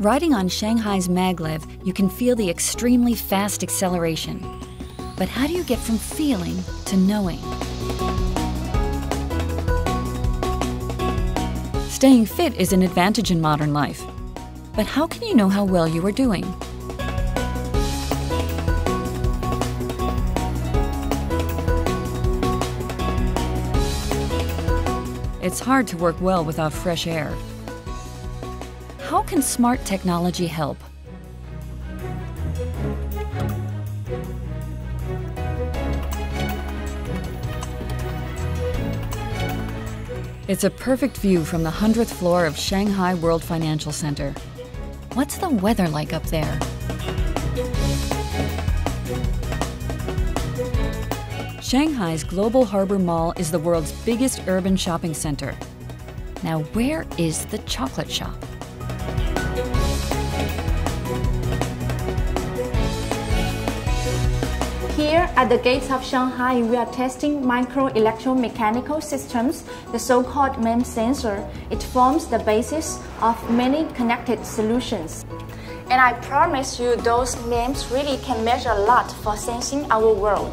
Riding on Shanghai's maglev, you can feel the extremely fast acceleration. But how do you get from feeling to knowing? Staying fit is an advantage in modern life. But how can you know how well you are doing? It's hard to work well without fresh air. How can smart technology help? It's a perfect view from the 100th floor of Shanghai World Financial Center. What's the weather like up there? Shanghai's Global Harbor Mall is the world's biggest urban shopping center. Now, where is the chocolate shop? Here at the gates of Shanghai, we are testing micro electromechanical systems, the so-called MEMS sensor. It forms the basis of many connected solutions. And I promise you those MEMS really can measure a lot for sensing our world.